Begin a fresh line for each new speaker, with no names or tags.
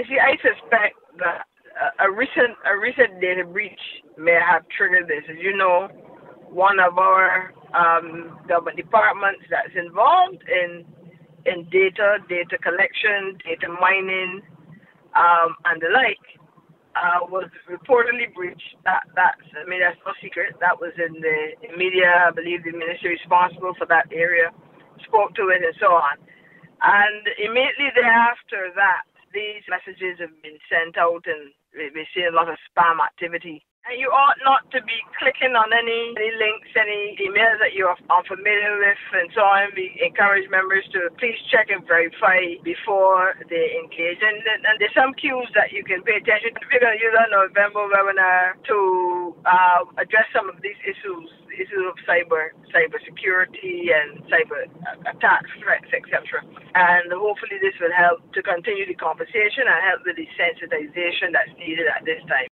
You see, I suspect that a recent a recent data breach may have triggered this. As you know, one of our um, government departments that's involved in in data, data collection, data mining, um, and the like, uh, was reportedly breached. That that's I mean that's no secret. That was in the media. I believe the minister responsible for that area spoke to it and so on. And immediately thereafter that, these messages have been sent out and we're seeing a lot of spam activity. And you ought not to be clicking on any, any links, any emails that you're unfamiliar with, and so on. We encourage members to please check and verify before they engage. And, and there's some cues that you can pay attention to. We're going to use our November webinar to uh, address some of these issues issues of cyber cyber security and cyber attack threats, etc. And hopefully this will help to continue the conversation and help with the sensitization that's needed at this time.